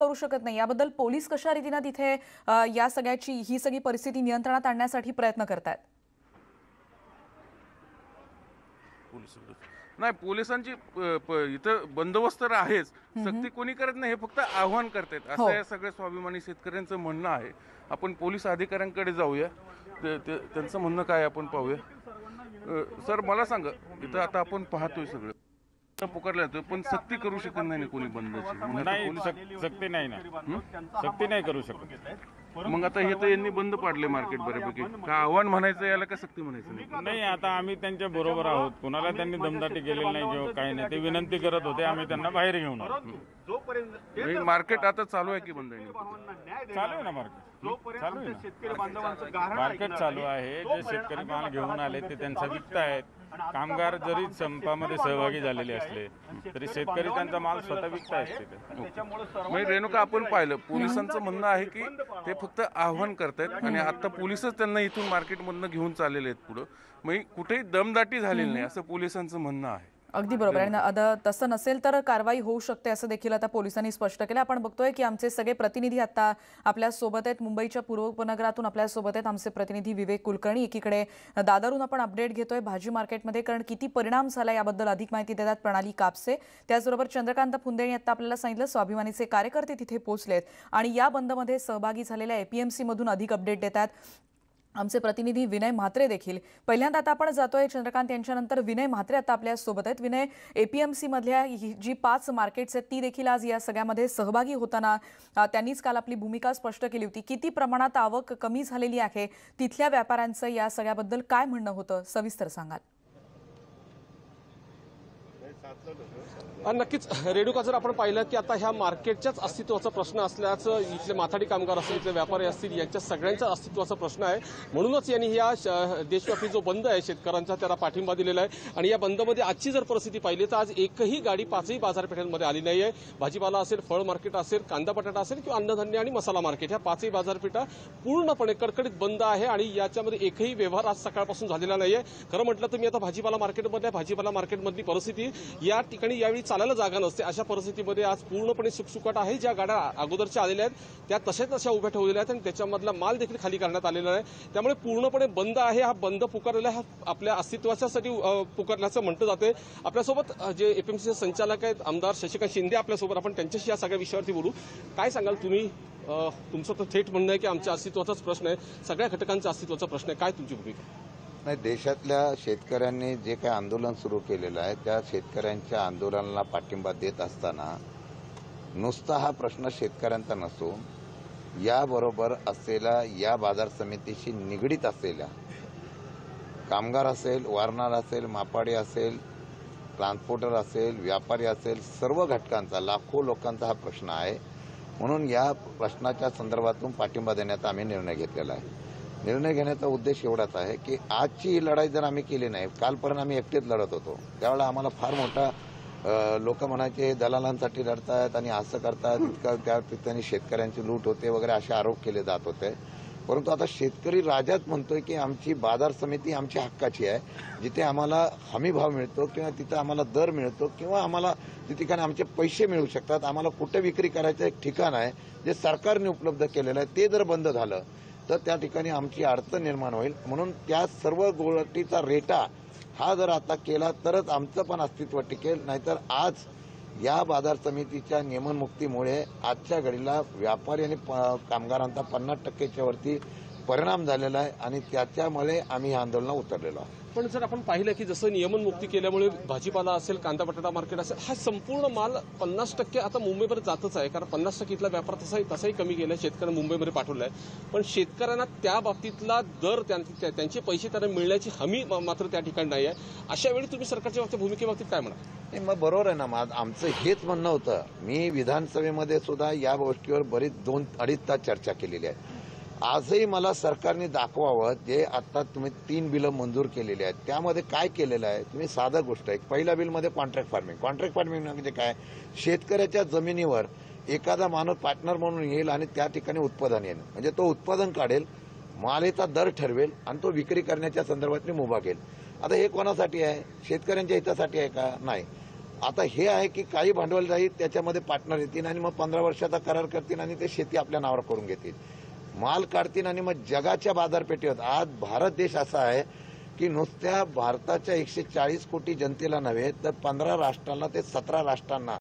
करू शकत नाही. याबद्दल पोलीस कशा रीतीनं तिथे या सगळ्याची ही सगळी परिस्थिती नियंत्रणात आणण्यासाठी प्रयत्न करतायत? पोलीस नाही पोलिसांची इथं बंदोबस्त तर आहेच. सक्ती कोणी करत नाही हे फक्त आव्हान करतायत. हो. असं या सगळ्या स्वाभिमानी शेतकऱ्यांचं म्हणणं आहे. आपण पोलीस अधिकाऱ्यांकडे जाऊया. त्यांचं म्हणणं काय आपण पाहूया. सर मला सांगा इथं आता आपण पाहतोय सगळं. पुकारलं जातं पण सक्ती करू शकत नाही ना कोणी बंदची. म्हणजे नाही सक- सक्ती नाही ना. सक्ती नाही करू शकत. मग आता हे तर यांनी बंद पाडले मार्केट बऱ्यापैकी. का आव्हान म्हणायचं याला का सक्ती म्हणायचं? नाही नाही आता आम्ही त्यांच्या बरोबर आहोत. कुणाला त्यांनी दमदाटी केलेली नाही किंवा काही नाही ते विनंती करत होते आम्ही त्यांना बाहेर घेऊन आलो. हे मार्केट आता चालू आहे की बंद आहे नेमकं? चालू आहे ना मार्केट. चालू आहे ना. मार्केट चालू आहे. जे शेतकरी माल घेऊन आले ते त्यांचा विकतायत. कामगार जरी संपामध्ये सहभागी झालेले असले तरी शेतकरी त्यांचा माल स्वतः विकतायत तिथे. म्हणजे रेणुका आपण पाहिलं पोलिसांचं म्हणणं आहे की ते फक्त आव्हान करतायत आणि आता पोलिसच त्यांना इथून मार्केटमधनं घेऊन चाललेले आहेत पुढं. म्हणजे कुठेही दमदाटी झालेली नाही असं पोलिसांचं म्हणणं आहे. अगदी बरोबर. आणि आता तसं नसेल तर कारवाई होऊ शकते असं देखील आता पोलिसांनी स्पष्ट केलं. आपण बघतोय की आमचे सगळे प्रतिनिधी आता आपल्यासोबत आहेत. मुंबईच्या पूर्व उपनगरातून आपल्यासोबत आहेत आमचे प्रतिनिधी विवेक कुलकर्णी. एकीकडे दादरून आपण अपडेट घेतोय भाजी मार्केटमध्ये कारण किती परिणाम झाला याबद्दल अधिक माहिती देतात प्रणाली कापसे. त्याचबरोबर चंद्रकांत फुंदे यांनी आता आपल्याला सांगितलं स्वाभिमानीचे कार्यकर्ते तिथे पोहोचलेत आणि या बंदमध्ये सहभागी झालेल्या एपीएमसीमधून अधिक अपडेट देतात. आमचे प्रतिनिधी विनय म्हात्रे देखील. पहिल्यांदा आता आपण जातोय चंद्रकांत यांच्यानंतर विनय म्हात्रे आता आपल्यासोबत आहेत. विनय एपीएमसी मधल्या ही जी पाच मार्केट्स आहेत ती देखील आज या सगळ्यामध्ये सहभागी होताना त्यांनीच काल आपली भूमिका स्पष्ट केली होती. किती प्रमाणात आवक कमी झालेली आहे? तिथल्या व्यापाऱ्यांचं या सगळ्याबद्दल काय म्हणणं होतं? सविस्तर सांगाल. नक्कीच. रेणुका जर आपण पाहिलं की आता ह्या मार्केटच्याच अस्तित्वाचा प्रश्न असल्याचं इथले माथाडी कामगार असतील इथले व्यापारी असतील यांच्या सगळ्यांच्या अस्तित्वाचा प्रश्न आहे. म्हणूनच यांनी या श- देशव्यापी जो बंद आहे शेतकऱ्यांचा त्याला पाठिंबा दिलेला आहे. आणि या बंदमध्ये आजची जर परिस्थिती पाहिली तर आज एकही गाडी पाचही बाजारपेठांमध्ये आली नाही आहे भाजीपाला असेल फळ मार्केट असेल कांदा बटाटा असेल किंवा अन्नधान्य आणि मसाला मार्केट ह्या पाचही बाजारपेठा पूर्णपणे कडकडीत बंद आहे आणि याच्यामध्ये एकही व्यवहार आज सकाळपासून झालेला नाही आहे खरं म्हटलं तर मी आता भाजीपाला मार्केटमधल्या भाजीपाला मार्केटमधली परिस्थिती या ठिकाणी यावेळी चालायला जागा नसते. अशा परिस्थितीमध्ये आज पूर्णपणे सुकसुकाट आहे. ज्या गाड्या अगोदरच्या आलेल्या आहेत त्या तशाच तशा उभ्या ठेवलेल्या आहेत आणि त्याच्यामधला माल देखील खाली करण्यात आलेला आहे. त्यामुळे पूर्णपणे बंद आहे. हा बंद पुकारलेला हा आपल्या अस्तित्वाच्यासाठी पुकारल्याचं म्हटलं जाते आपल्यासोबत जे एपीएमसीचे संचालक आहेत आमदार शशिकांत शिंदे आपल्यासोबत. आपण त्यांच्याशी या सगळ्या विषयावरती बोलू. काय सांगाल तुम्ही? तुमचं तर थेट म्हणणं आहे की आमच्या अस्तित्वाचाच प्रश्न आहे. सगळ्या घटकांचा अस्तित्वाचा प्रश्न आहे. काय तुमची भूमिका? नाही देशातल्या शेतकऱ्यांनी जे काही आंदोलन सुरू केलेलं आहे त्या शेतकऱ्यांच्या आंदोलनाला पाठिंबा देत असताना नुसता हा प्रश्न शेतकऱ्यांचा नसून याबरोबर असलेल्या या बाजार समितीशी निगडीत असलेल्या कामगार असेल वारणार असेल मापाडी असेल ट्रान्सपोर्टर असेल व्यापारी असेल सर्व घटकांचा लाखो लोकांचा हा प्रश्न आहे. म्हणून या प्रश्नाच्या संदर्भातून पाठिंबा देण्याचा आम्ही निर्णय घेतलेला आहे. निर्णय घेण्याचा उद्देश एवढाच आहे की आजची ही लढाई जर आम्ही केली नाही कालपर्यंत आम्ही एकटेच लढत होतो. त्यावेळेला आम्हाला फार मोठा लोक म्हणायचे दलालांसाठी लढतायत आणि असं करतायत इतकं त्या ठिकाणी शेतकऱ्यांची लूट होते वगैरे असे आरोप केले जात होते. परंतु आता शेतकरी राजाच म्हणतोय की आमची बाजार समिती आमच्या हक्काची आहे. जिथे आम्हाला हमी भाव मिळतो किंवा तिथं आम्हाला दर मिळतो किंवा आम्हाला त्या ठिकाणी आमचे पैसे मिळू शकतात. आम्हाला कुठे विक्री करायचं एक ठिकाण आहे जे सरकारने उपलब्ध केलेलं आहे ते जर बंद झालं तर त्या ठिकाणी आमची अडचण निर्माण होईल. म्हणून त्या सर्व गोष्टीचा रेटा हा जर आता केला तरच आमचं पण अस्तित्व टिकेल. नाहीतर आज या बाजार समितीच्या नियमनमुक्तीमुळे आजच्या घडीला व्यापारी आणि प- कामगारांचा पन्नास टक्केच्या वरती परिणाम झालेला आहे आणि त्याच्यामुळे आम्ही या आंदोलनात उतरलेलो आहोत. पण जर आपण पाहिलं की जसं नियमनमुक्ती केल्यामुळे भाजीपाला असेल कांदा बटाटा मार्केट असेल हा संपूर्ण माल पन्नास टक्के आता मुंबईमध्ये जातच आहे. कारण पन्नास टक्के इथला व्यापार तसाही तसाही कमी गेला शेतकऱ्यांना मुंबईमध्ये पाठवलाय. पण शेतकऱ्यांना त्या बाबतीतला दर त्यां- त्या- त्यांचे पैसे त्यांना मिळण्याची हमी मात्र त्या ठिकाणी नाही आहे अशा वेळी तुम्ही सरकारच्या बाबतीत भूमिकेबाबतीत काय म्हणा मग बरोबर आहे ना माझं आमचं हेच म्हणणं होतं. मी विधानसभेमध्ये सुद्धा या गोष्टीवर बरीच दोन अडीच तास चर्चा केलेली आहे. आजही मला सरकारने दाखवावं जे आता तुम्ही तीन बिलं मंजूर केलेली आहेत. त्यामध्ये काय केलेलं आहे? तुम्ही साधा गोष्ट आहे. पहिल्या बिलमध्ये कॉन्ट्रॅक्ट फार्मिंग कॉन्ट्रॅक्ट फार्मिंग म्हणजे काय? शेतकऱ्याच्या जमिनीवर एखादा माणूस पार्टनर म्हणून येईल आणि त्या ठिकाणी उत्पादन येईल. म्हणजे तो उत्पादन काढेल मालेचा दर ठरवेल आणि तो विक्री करण्याच्या संदर्भात मुभा घेईल आता हे कोणासाठी आहे? शेतकऱ्यांच्या हितासाठी आहे का? नाही. आता हे आहे की काही भांडवल राहील त्याच्यामध्ये पार्टनर येतील आणि मग पंधरा वर्षाचा करार करतील आणि ते शेती आपल्या नावावर करून घेतील. माल काढतील आणि मग जगाच्या बाजारपेठेत आज भारत देश असा आहे की नुसत्या भारताच्या एकशे चाळीस कोटी जनतेला नव्हे तर पंधरा राष्ट्रांना ते सतरा राष्ट्रांना